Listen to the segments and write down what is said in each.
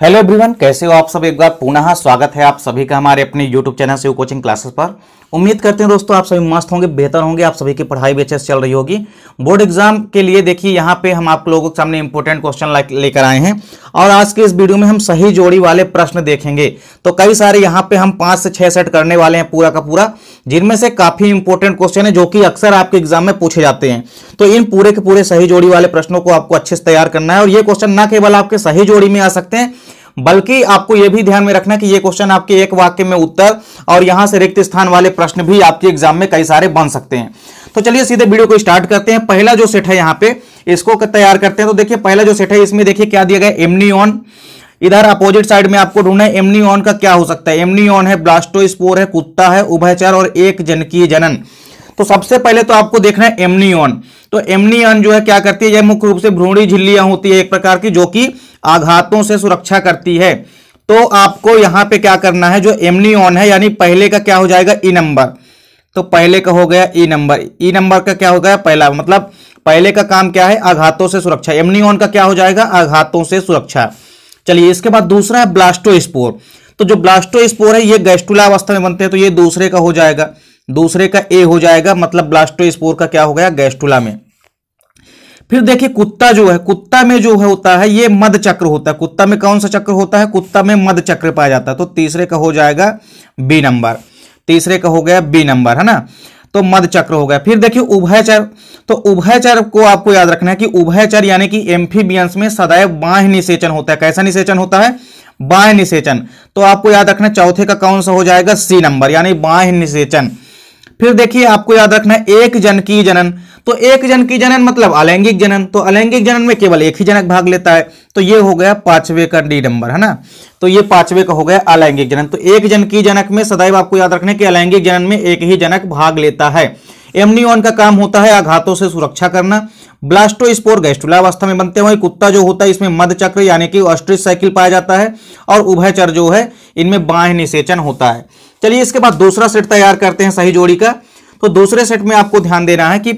Hello everyone कैसे हो आप सब? एक बार पुनः स्वागत है आप सभी का हमारे अपने यूट्यूब चैनल से कोचिंग क्लासेस पर। उम्मीद करते हैं दोस्तों आप सभी मस्त होंगे, बेहतर होंगे, आप सभी की पढ़ाई भी अच्छे से चल रही होगी। बोर्ड एग्ज़ाम के लिए देखिए, यहाँ पे हम आप लोगों के सामने इंपॉर्टेंट क्वेश्चन लेकर आए हैं। और आज के इस वीडियो में हम सही जोड़ी वाले प्रश्न देखेंगे। तो कई सारे यहाँ पे हम पाँच से छह सेट करने वाले हैं पूरा का पूरा, जिनमें से काफ़ी इंपॉर्टेंट क्वेश्चन है, जो कि अक्सर आपके एग्ज़ाम में पूछे जाते हैं। तो इन पूरे के पूरे सही जोड़ी वाले प्रश्नों को आपको अच्छे से तैयार करना है। और ये क्वेश्चन न केवल आपके सही जोड़ी में आ सकते हैं बल्कि आपको यह भी ध्यान में रखना कि ये क्वेश्चन आपके एक वाक्य में उत्तर और यहाँ से रिक्त स्थान वाले प्रश्न भी आपके एग्ज़ाम में कई सारे बन सकते हैं। तो चलिए सीधे वीडियो को स्टार्ट करते हैं। पहला जो सेट है यहाँ पे, इसको तैयार करते हैं। तो देखिए, पहला जो सेट है, इसमें देखिए क्या दिया गया एमनीऑन इधर अपोजिट साइड में आपको ढूंढना है एमनीऑन का क्या हो सकता है? एमनीऑन है ब्लास्टोस्पोर है, कुत्ता है, उभयचर और एक जनकीय जनन। तो सबसे पहले तो आपको देखना है एमनीऑन तो एमनीऑन जो है क्या करती है? यह मुख्य रूप से भ्रूणी झिल्लियाँ होती है एक प्रकार की, जो कि आघातों से सुरक्षा करती है। तो आपको यहाँ पे क्या करना है? जो एमनीऑन है, यानी पहले का क्या हो जाएगा? E number. तो पहले का हो गया ई नंबर। ई नंबर का क्या हो गया? पहला मतलब पहले का काम क्या है? आघातों से सुरक्षा। एमनीऑन का क्या हो जाएगा? आघातों से सुरक्षा। चलिए, इसके बाद दूसरा है ब्लास्टोस्पोर। तो जो ब्लास्टोस्पोर है, ये गैस्टुला अवस्था में बनते हैं तो ये दूसरे का हो जाएगा। दूसरे का ए हो जाएगा मतलब ब्लास्टोस्पोर का क्या हो गया? गैस्टुला में। फिर देखिए, कुत्ता जो है, कुत्ता में जो है होता है, ये मद चक्र होता है। कुत्ता में कौन सा चक्र होता है? कुत्ता में मद चक्र पाया जाता है। तो तीसरे का हो जाएगा बी नंबर तीसरे का हो गया बी नंबर है ना? तो मद चक्र हो गया। फिर देखिए उभयचर तो उभयचर को आपको याद रखना है कि उभयचर यानी कि एम्फीबियंस में सदैव बाह्य निषेचन होता है। कैसा निषेचन होता है? बाह्य निषेचन। तो आपको याद रखना, चौथे का कौन सा हो जाएगा? सी नंबर यानी बाह्य निषेचन। फिर देखिए, आपको याद रखना है, एक जन की जनन। तो एक जन की जनन मतलब अलैंगिक जनन। तो अलैंगिक जनन में केवल एक ही जनक भाग लेता है। तो ये हो गया पांचवे का डी नंबर, है ना? तो ये पांचवे का हो गया अलैंगिक जनन। तो एक जन की जनक में सदैव आपको याद रखना है कि अलैंगिक जनन में एक ही जनक भाग लेता है। एमनीऑन का काम होता है आघातों से सुरक्षा करना। ब्लास्टोस्पोर गैस्टुला अवस्था में बनते हुए कुत्ता जो होता है, इसमें मध्य चक्र यानी कि ऑस्ट्रिच साइकिल पाया जाता है और उभयचर जो है, इनमें बाह्य निषेचन होता है। चलिए इसके बाद दूसरा सेट तैयार करते हैं सही जोड़ी का। तो दूसरे सेट में आपको ध्यान देना है कि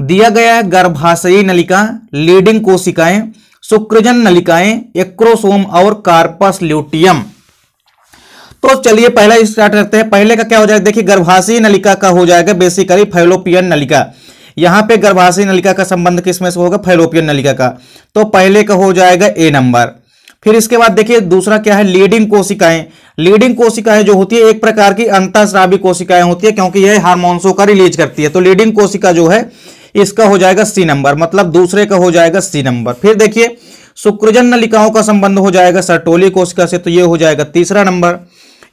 दिया गया है गर्भाशयी नलिका, लीडिंग कोशिकाएँ शुक्रजन नलिकाएँ, एक्रोसोम और कार्पस ल्यूटियम। तो चलिए पहला स्टार्ट करते हैं। पहले का क्या हो जाएगा? देखिए, गर्भाशयी नलिका का हो जाएगा बेसिकली फैलोपियन नलिका। यहाँ पे गर्भाशयी नलिका का संबंध किसमें से होगा? फैलोपियन नलिका का। तो पहले का हो जाएगा ए नंबर फिर इसके बाद देखिए दूसरा क्या है लीडिंग कोशिकाएँ। लीडिंग कोशिकाएँ जो होती है, एक प्रकार की अंतःस्रावी कोशिकाएँ होती है, क्योंकि यह हार्मोन्सों का रिलीज़ करती है। तो लीडिंग कोशिका जो है, इसका हो जाएगा सी नंबर मतलब दूसरे का हो जाएगा सी नंबर फिर देखिए, शुक्रजन नलिकाओं का संबंध हो जाएगा सर्टोली कोशिका से तो ये हो जाएगा तीसरा नंबर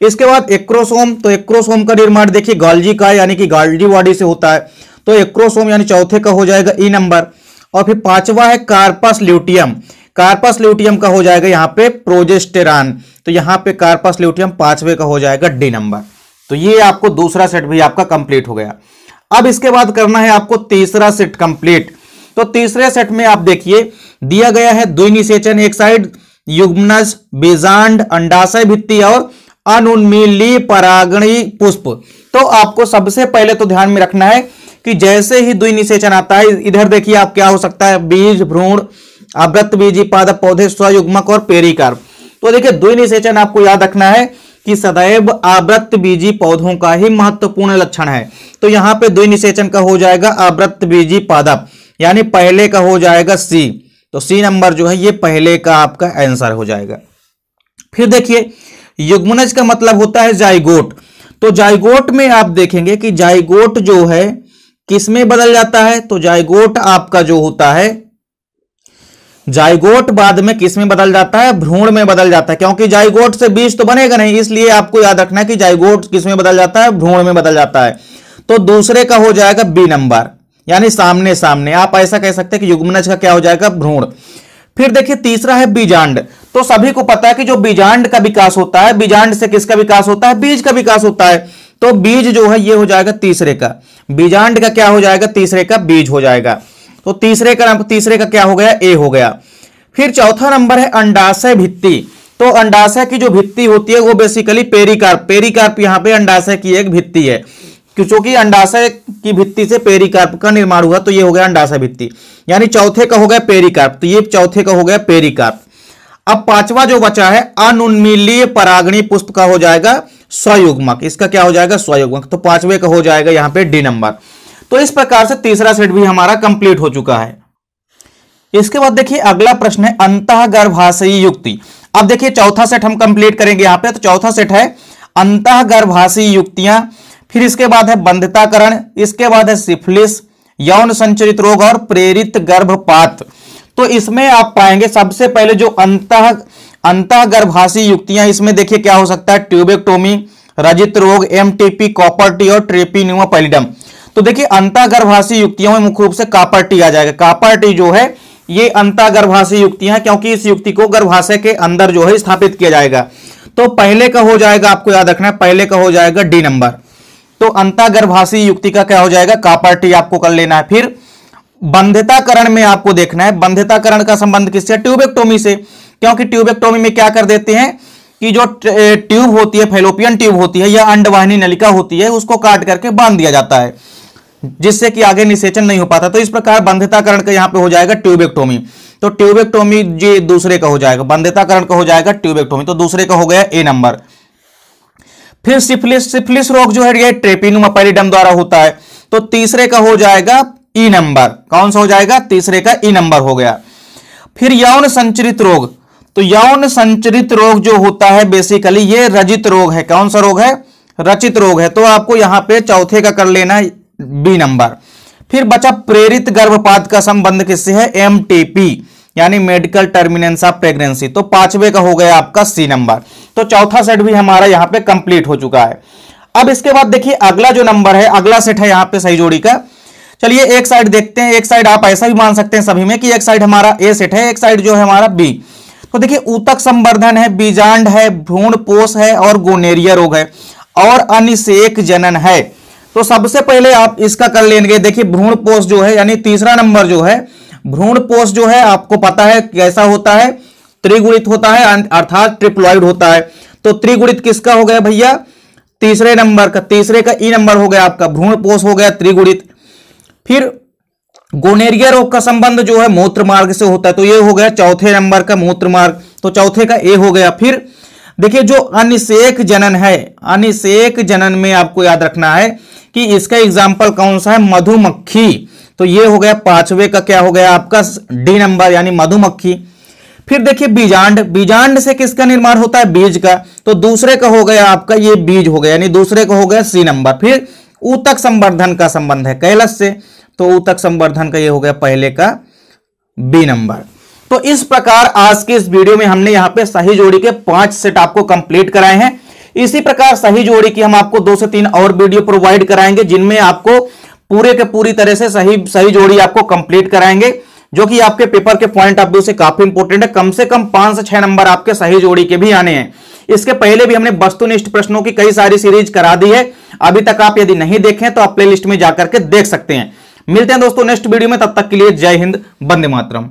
इसके बाद एक्रोसोम तो एक्रोसोम का निर्माण देखिए, गाल्जी का, यानी कि गाल्जी वाडी से होता है। तो एक्रोसोम यानी चौथे का हो जाएगा ई नंबर और फिर पांचवा है कार्पस ल्यूटियम। कार्पस ल्यूटियम का हो जाएगा यहाँ पे प्रोजेस्टेरान। तो यहाँ पे कार्पस ल्यूटियम पांचवे का हो जाएगा डी नंबर। तो ये आपको दूसरा सेट भी आपका कंप्लीट हो गया। अब इसके बाद करना है आपको तीसरा सेट कंप्लीट। तो तीसरे सेट में आप देखिए, दिया गया है द्विनिषेचन एक साइड युग्मनज, बेजांड, अंडाशय भित्ति और अनुन्मीली परागणी पुष्प। तो आपको सबसे पहले तो ध्यान में रखना है कि जैसे ही द्विनिषेचन आता है, इधर देखिए आप क्या हो सकता है, बीज, भ्रूण आवृत्त बीजी पादप पौधे स्वयुग्मक और पेरिकार्प तो देखिए द्विनिषेचन आपको याद रखना है कि सदैव आवृत्त बीजी पौधों का ही महत्वपूर्ण लक्षण है। तो यहाँ पे द्विनिषेचन का हो जाएगा आवृत्त बीजी पादप यानी पहले का हो जाएगा सी। तो सी नंबर जो है, ये पहले का आपका आंसर हो जाएगा। फिर देखिए, युग्मनज का मतलब होता है जाइगोट तो जाइगोट में आप देखेंगे कि जाइगोट जो है, किसमें बदल जाता है? तो जाइगोट आपका जो होता है जाइगोट बाद में किसमें बदल जाता है? भ्रूण में बदल जाता है। क्योंकि जाइगोट से बीज तो बनेगा नहीं, इसलिए आपको याद रखना है कि जाइगोट किसमें बदल जाता है? भ्रूण में बदल जाता है। तो दूसरे का हो जाएगा बी नंबर, यानी सामने सामने आप ऐसा कह सकते हैं कि युग्मनज का क्या हो जाएगा? भ्रूण। फिर देखिए, तीसरा है बीजांड। तो सभी को पता है कि जो बीजांड का विकास होता है, बीजांड से किसका विकास होता है? बीज का विकास होता है। तो बीज जो है, ये हो जाएगा तीसरे का। बीजांड का क्या हो जाएगा? तीसरे का बीज हो जाएगा। तो तीसरे का तीसरे का क्या हो गया? ए हो गया। फिर चौथा नंबर है अंडाशय भित्ति। तो अंडाशय की जो भित्ति होती है, वो बेसिकली पेरिकार्प। पेरिकार्प यहाँ पे अंडाशय की एक भित्ति है। क्योंकि अंडाशय की भित्ति से पेरिकार्प का निर्माण हुआ तो ये हो गया अंडाशय भित्ति। यानी चौथे का हो गया पेरिकार्प। तो ये चौथे का हो गया पेरिकार्प। अब पांचवा जो बचा है, अनुन्मीलीय परागणी पुष्प का हो जाएगा स्वयुग्मक। इसका क्या हो जाएगा? स्वयुग्मक। तो पांचवे का हो जाएगा यहाँ पे डी नंबर तो इस प्रकार से तीसरा सेट भी हमारा कंप्लीट हो चुका है। इसके बाद देखिए, अगला प्रश्न है अंत गर्भाशयी युक्ति। अब देखिए, चौथा सेट हम कंप्लीट करेंगे यहाँ पे तो चौथा सेट है अंत गर्भाशयी युक्तियाँ, फिर इसके बाद है बंधताकरण, इसके बाद है सिफिलिस, यौन संचरित रोग और प्रेरित गर्भपात। तो इसमें आप पाएँगे, सबसे पहले जो अंत अंत गर्भाशी युक्तियाँ, इसमें देखिए क्या हो सकता है, ट्यूबेक्टोमी, रजित रोग एमटीपी कॉपर्टी और ट्रेपिन्यूमा पैलिडम तो देखिए अंता गर्भाशी युक्तियों में मुख्य रूप से कापर टी आ जाएगा। कापर टी जो है, ये अंता गर्भाशय युक्तियाँ क्योंकि इस युक्ति को गर्भाशय के अंदर जो है स्थापित किया जाएगा। तो पहले का हो जाएगा, आपको याद रखना है, पहले का हो जाएगा डी नंबर। तो अंता गर्भाशय युक्ति का क्या हो जाएगा? कापर टी आपको कर लेना है। फिर बंधिताकरण में आपको देखना है। बंधिताकरण का संबंध किससे? ट्यूबेक्टोमी से। क्योंकि ट्यूबेक्टोमी में क्या कर देते हैं कि जो ट्यूब होती है, फेलोपियन ट्यूब होती है या अंडवाहिनी नलिका होती है, उसको काट करके बाँध दिया जाता है। जिससे कि आगे निषेचन नहीं हो पाता। तो इस प्रकार बंधिताकरण का यहाँ पे हो जाएगा ट्यूबेक्टोमी। तो ट्यूबेक्टोमी जी दूसरे का हो जाएगा। बंधिताकरण का हो जाएगा ट्यूबेक्टोमी। तो दूसरे का हो गया ए नंबर। फिर सिफिलिस सिफिलिस रोग जो है, ये ट्रेपिनुमा पैरिडम द्वारा होता है। तो तीसरे का हो जाएगा ई नंबर। कौन सा हो जाएगा? तीसरे का ई नंबर हो गया। फिर यौन संचरित रोग। तो यौन संचरित रोग जो होता है बेसिकली ये रजित रोग है। कौन सा रोग है? रचित रोग है। तो आपको यहाँ पे चौथे का कर लेना है। बी नंबर फिर बचा प्रेरित गर्भपात का संबंध किससे है? एम यानी मेडिकल टर्मिनेंस ऑफ़ प्रेगनेंसी तो पांचवे का हो गया आपका सी नंबर तो चौथा सेट भी हमारा यहाँ पे कंप्लीट हो चुका है। अब इसके बाद देखिए, अगला जो नंबर है, अगला सेट है यहाँ पे सही जोड़ी का। चलिए एक साइड देखते हैं। एक साइड आप ऐसा भी मान सकते हैं सभी में कि एक साइड हमारा ए सेट है, एक साइड जो है हमारा बी तो देखिए, ऊतक संवर्धन है, बीजांड है, भ्रूण पोष है और गोनेरिया रोग है और अनिषेक जनन है। तो सबसे पहले आप इसका कर लेंगे, देखिए भ्रूण पोष जो है, यानी तीसरा नंबर जो है, भ्रूण पोष जो है, आपको पता है कैसा होता है? त्रिगुणित होता है अर्थात ट्रिप्लॉइड होता है। तो त्रिगुणित किसका हो गया भैया? तीसरे नंबर का, तीसरे का ई नंबर हो गया आपका, भ्रूण पोष हो गया त्रिगुणित। फिर गोनेरिया रोग का संबंध जो है, मूत्र मार्ग से होता है तो ये हो गया चौथे नंबर का मूत्र मार्ग तो चौथे का ए हो गया। फिर देखिए जो अनिषेक जनन है, अनिषेक जनन में आपको याद रखना है कि इसका एग्ज़ाम्पल कौन सा है? मधुमक्खी। तो ये हो गया पांचवे का क्या हो गया आपका? डी नंबर यानी मधुमक्खी। फिर देखिए बीजांड। बीजांड से किसका निर्माण होता है? बीज का। तो दूसरे का हो गया आपका, ये बीज हो गया, यानी दूसरे का हो गया सी नंबर फिर ऊतक संवर्धन का संबंध है कैलस से। तो ऊतक संवर्धन का ये हो गया पहले का बी नंबर तो इस प्रकार आज के इस वीडियो में हमने यहाँ पे सही जोड़ी के पाँच सेट आपको कंप्लीट कराए हैं। इसी प्रकार सही जोड़ी की हम आपको दो से तीन और वीडियो प्रोवाइड कराएँगे, जिनमें आपको पूरे के पूरी तरह से सही सही जोड़ी आपको कंप्लीट कराएँगे, जो कि आपके पेपर के पॉइंट ऑफ़ व्यू से काफ़ी इंपोर्टेंट है। कम से कम पाँच से छह नंबर आपके सही जोड़ी के भी आने हैं। इसके पहले भी हमने वस्तुनिष्ठ प्रश्नों की कई सारी सीरीज़ करा दी है। अभी तक आप यदि नहीं देखें तो आप प्ले में जाकर के देख सकते हैं। मिलते हैं दोस्तों नेक्स्ट वीडियो में, तब तक के लिए जय हिंद बंदे मातरम।